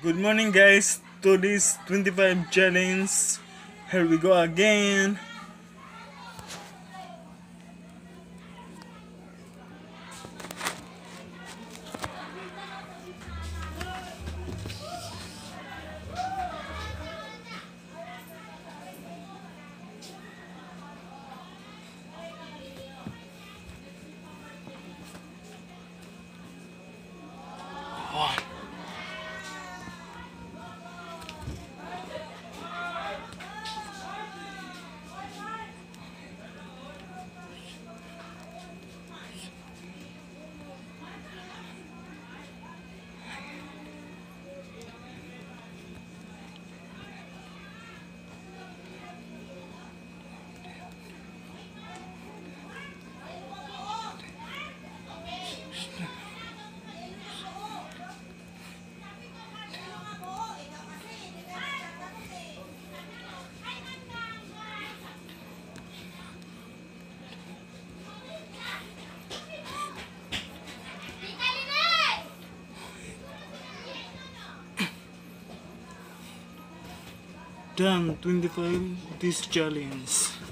Good morning guys to this 25 challenge. Here we go again. Done 25 this challenge.